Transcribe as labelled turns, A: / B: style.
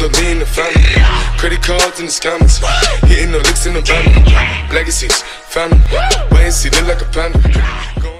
A: the the family. Credit cards in the scammers. Hitting the licks in the van. Legacies, family. Wait and see, look like a panda.